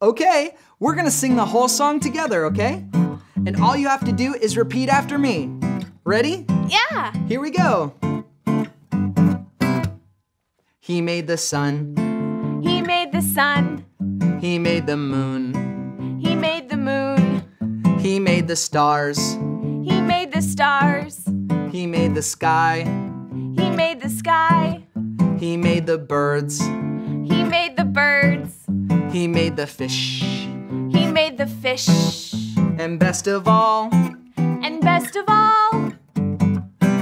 Okay, we're gonna sing the whole song together, okay? And all you have to do is repeat after me. Ready? Yeah. Here we go. He made the sun, He made the sun. he made the moon, He made the moon. he made the stars, He made the stars. he made the sky, He made the sky. he made the birds, He made the birds. He made the fish. He made the fish. And best of all, And best of all,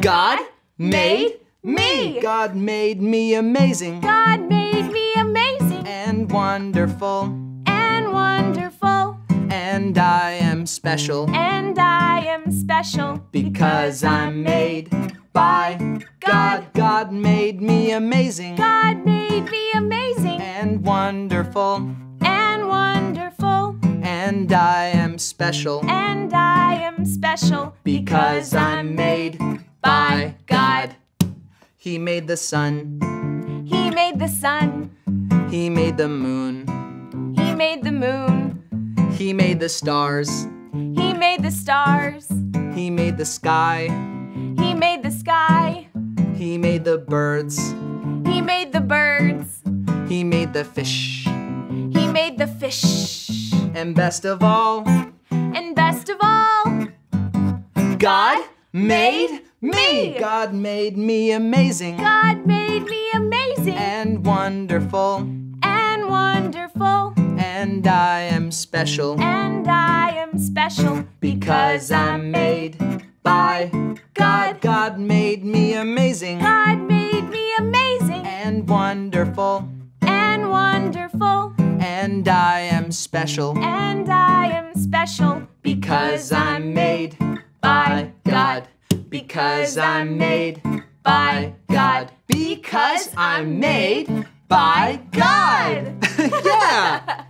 God made me. God made me amazing God made me amazing and wonderful, and wonderful. and I am special And I am special because I'm made by God. God made me amazing God made me amazing and wonderful, and wonderful. and I am special And I am special because I'm made by God. He made the sun, He made the sun. He made the moon, He made the moon. He made the stars, He made the stars. He made the sky, He made the sky. He made the birds, He made the birds. He made the fish, He made the fish. and best of all, And best of all, God made me. God made me amazing. God made me amazing. And wonderful, and wonderful. and I am special. And I am special because I'm made by God. God made me amazing. God made me amazing. And wonderful, special And I am special because I'm made by God. Because I'm made by God. Because I'm made by God. yeah.